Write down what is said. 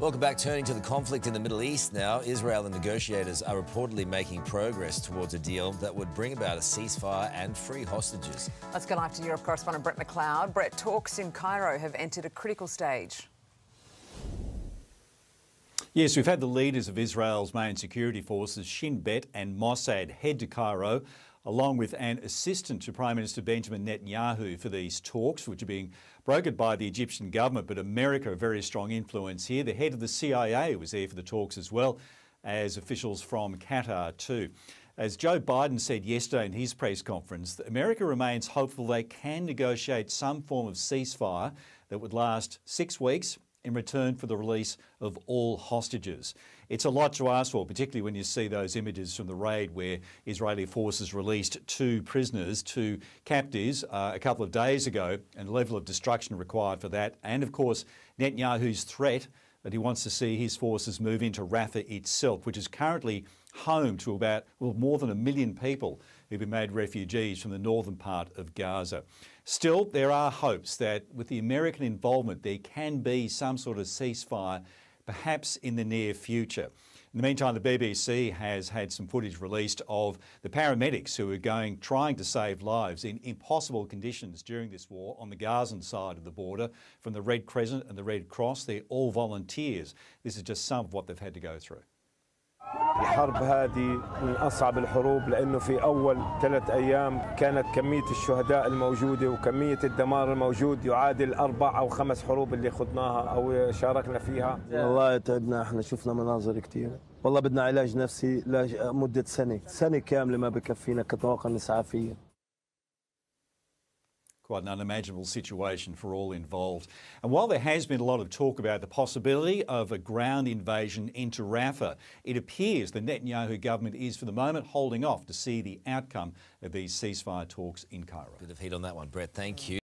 Welcome back. Turning to the conflict in the Middle East now, Israel and negotiators are reportedly making progress towards a deal that would bring about a ceasefire and free hostages. Let's go live to Europe correspondent Brett McLeod. Brett, talks in Cairo have entered a critical stage. Yes, we've had the leaders of Israel's main security forces, Shin Bet and Mossad, head to Cairo, along with an assistant to Prime Minister Benjamin Netanyahu for these talks, which are being brokered by the Egyptian government, but America a very strong influence here. The head of the CIA was there for the talks as well as officials from Qatar too. As Joe Biden said yesterday in his press conference, America remains hopeful they can negotiate some form of ceasefire that would last six weeks in return for the release of all hostages. It's a lot to ask for, particularly when you see those images from the raid where Israeli forces released two prisoners, two captives, uh, a couple of days ago, and the level of destruction required for that. And of course, Netanyahu's threat that he wants to see his forces move into Rafah itself, which is currently home to about well, more than a million people who've been made refugees from the northern part of Gaza. Still, there are hopes that with the American involvement, there can be some sort of ceasefire, perhaps in the near future. In the meantime, the BBC has had some footage released of the paramedics who are going, trying to save lives in impossible conditions during this war on the Gazan side of the border from the Red Crescent and the Red Cross. They're all volunteers. This is just some of what they've had to go through. الحرب هذه من أصعب الحروب لأنه في أول ثلاث أيام كانت كمية الشهداء الموجودة وكمية الدمار الموجود يعادل أربع أو خمس حروب اللي خضناها أو شاركنا فيها. والله تعبنا إحنا شفنا مناظر كثير والله بدنا علاج نفسي لمدة سنة سنة كاملة ما بكفينا كطاقة إسعافية Quite an unimaginable situation for all involved. And while there has been a lot of talk about the possibility of a ground invasion into Rafah, it appears the Netanyahu government is for the moment holding off to see the outcome of these ceasefire talks in Cairo. Bit of heat on that one, Brett. Thank you.